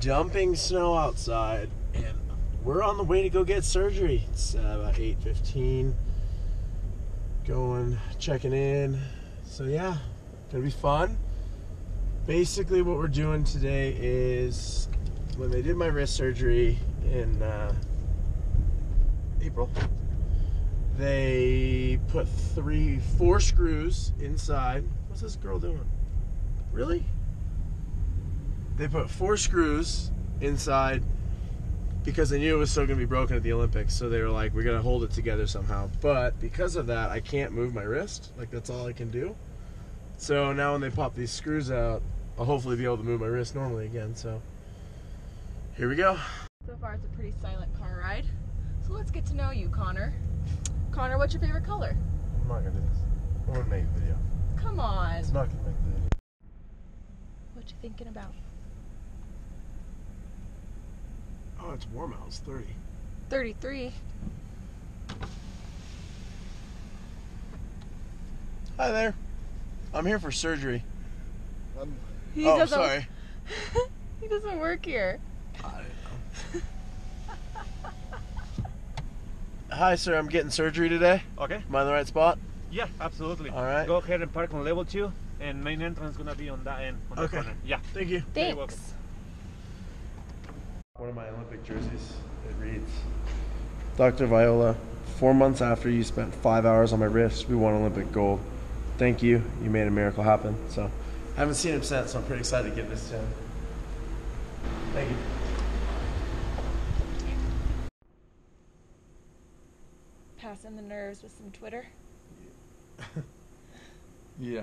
dumping snow outside, and we're on the way to go get surgery. It's uh, about eight fifteen. Going, checking in. So yeah, gonna be fun. Basically, what we're doing today is when they did my wrist surgery in uh, April, they put three, four screws inside. What's this girl doing? Really? They put four screws inside because they knew it was still going to be broken at the Olympics. So they were like, we're going to hold it together somehow. But because of that, I can't move my wrist. Like, that's all I can do. So now when they pop these screws out, I'll hopefully be able to move my wrist normally again. So here we go. So far, it's a pretty silent car ride. So let's get to know you, Connor. Connor, what's your favorite color? I'm not going to do this. I want to make a video. Come on. It's not going to make the video. What you thinking about? Oh, it's warm out. It's 30. 33. Hi there. I'm here for surgery. Um, he oh, doesn't, sorry. he doesn't work here. Hi, sir. I'm getting surgery today. Okay. Am I in the right spot? Yeah, absolutely. All right. Go ahead and park on level two, and main entrance is gonna be on that end, on the Okay. corner. Yeah. Thank you. You're welcome. Thanks. One of my Olympic jerseys. It reads, "Dr. Viola, four months after you spent five hours on my wrist, we won Olympic gold. Thank you. You made a miracle happen." So, I haven't seen him since. So I'm pretty excited to get this to him. Thank you. Passing the nerves with some Twitter. Yeah.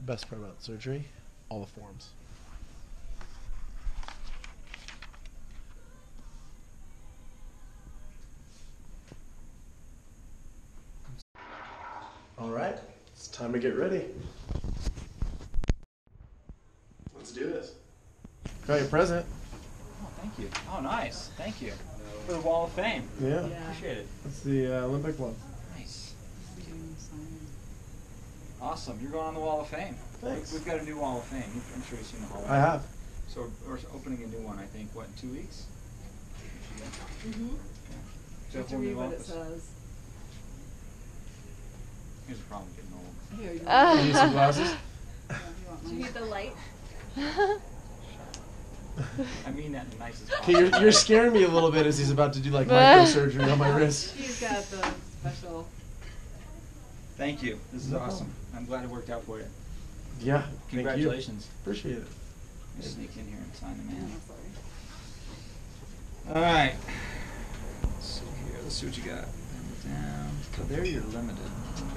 Best part about surgery, all the forms. All right, it's time to get ready. Let's do this. Got your present. Oh, thank you. Oh, nice. Thank you. For the Wall of Fame. Yeah, Appreciate it. it's the uh, Olympic one. Nice. Awesome. You're going on the Wall of Fame. Thanks. We've got a new Wall of Fame. I'm sure you've seen the hallway. I have. So we're opening a new one, I think, what, in two weeks? Mm-hmm. So a to read new what it office. says. Here's the problem getting old. Here, you Ah. want, You need some glasses? Do you need the light? I mean that in the nicest Okay, you're, you're scaring me a little bit as he's about to do like microsurgery on my wrist. He's got the special. Thank you. This is No awesome. I'm glad it worked out for you. Yeah, thank you. Congratulations. Appreciate it. Let me sneak in here and sign the Oh, man. All right. Let's see here. Let's see what you got. Down. So there you're limited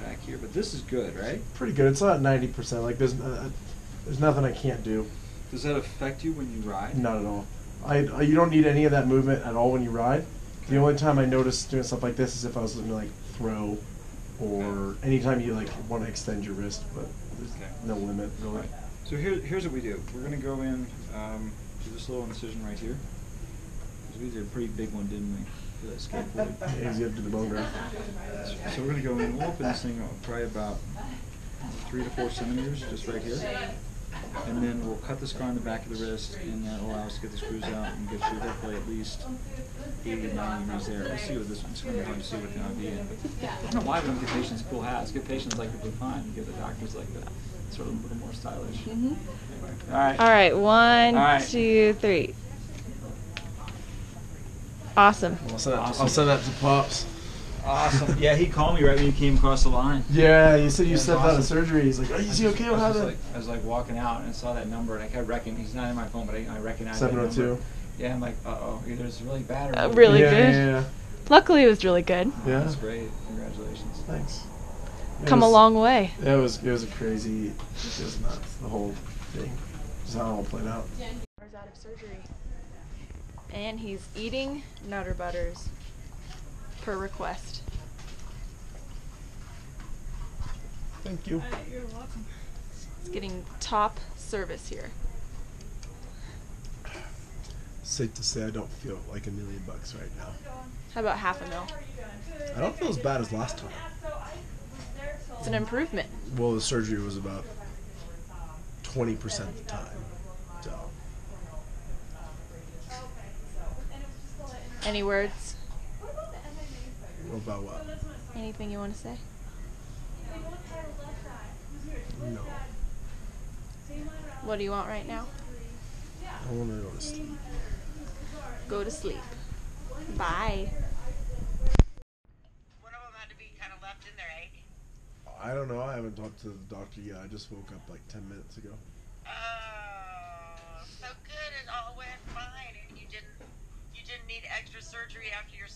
back here, but this is good, right? Pretty good. It's not ninety percent. Like there's uh, there's nothing I can't do. Does that affect you when you ride? Not at all. I I- you don't need any of that movement at all when you ride. The only time I notice doing stuff like this is if I was looking to like throw, or anytime you like want to extend your wrist, but there's Okay. no limit really. right. So here, here's what we do. We're gonna go in um, to this little incision right here. 'Cause we did a pretty big one, didn't we? For that skateboard. Easy up to the bone graft. So we're gonna go in. We'll open this thing up probably about three to four centimeters, just right here. And then we'll cut the scar on the back of the wrist, and that will allow us to get the screws out and get you hopefully at least 80 to 90 degrees there. We'll see what this one's going to be hard to see what the IV is. I don't know why we don't give patients cool hats. Give patients like the blue fine. Give the doctors like the sort of a little more stylish. Mm-hmm. All right. All right, one, All right. two, three. Awesome. I'll send that. To, I'll send that to pops. Awesome. Yeah, he called me right when you came across the line. Yeah, you said you Yeah, stepped out of surgery. He's like, "Are you is he I okay? was What just like, I was like walking out and saw that number and I kept recognizing. He's not in my phone, but I, I recognized that Seven oh two. Yeah, I'm like, uh oh, either it's really bad or Uh, really yeah, good. Yeah, yeah, Luckily, it was really good. yeah. That's great. Congratulations. Thanks. It Come a long way. It was it was a crazy. It was nuts. The whole thing. Just how it all played out. Hours out of surgery. And he's eating Nutter Butters per request. Thank you. You're welcome. It's getting top service here. Safe to say, I don't feel like a million bucks right now. How about half a mil? I don't feel as bad as last time. It's an improvement. Well, the surgery was about twenty percent of the time. So Any words? About what? Anything you want to say? No, What do you want right now? I want to go to sleep. Go to sleep. Bye. One of them had to be kind of left in there, eh? I don't know. I haven't talked to the doctor yet. I just woke up like ten minutes ago.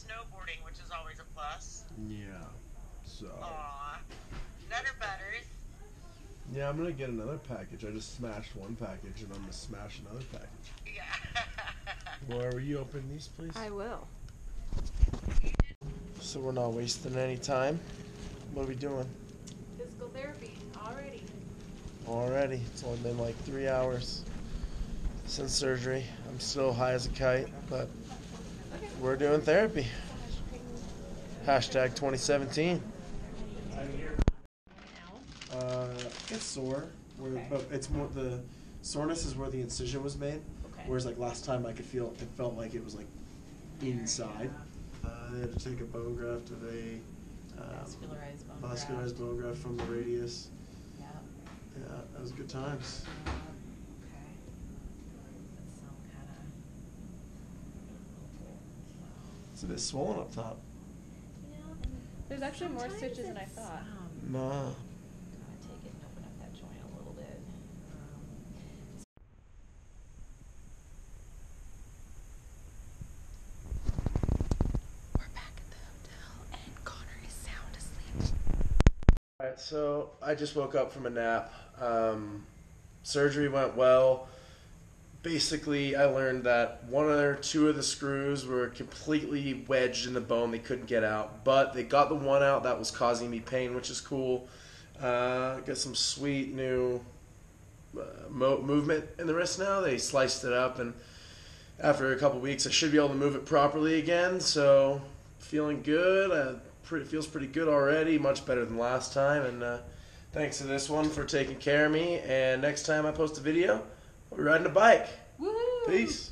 Snowboarding, which is always a plus. Yeah. So Aw, Nutter butters. yeah, I'm gonna get another package. I just smashed one package, and I'm gonna smash another package. Yeah. Laura, will you open these, please? I will. So we're not wasting any time. What are we doing? Physical therapy already. Already. It's only been like three hours since surgery. I'm still high as a kite, but we're doing therapy. Hashtag 2017. Uh, it's sore, where, but it's more the soreness is where the incision was made. Okay. Whereas like last time, I could feel it felt like it was like inside. Uh, they had to take a bone graft of a um, Vascularized bone vascularized graft. bone graft from the radius. Yeah. Yeah, that was good times. Um, okay. That's some kind of. It's a bit swollen up top. There's actually more stitches than I thought. Um, Nah. gotta take it and open up that joint a little bit. Um, We're back at the hotel and Connor is sound asleep. All right, so I just woke up from a nap. Um, surgery went well. Basically, I learned that one or two of the screws were completely wedged in the bone; they couldn't get out. But they got the one out that was causing me pain, which is cool. Uh, got some sweet new uh, mo- movement in the wrist now. They sliced it up, and after a couple weeks, I should be able to move it properly again. So, feeling good. Uh, pretty feels pretty good already. Much better than last time. And uh, thanks to this one for taking care of me. And next time I post a video, Be riding a bike. Woohoo! Peace.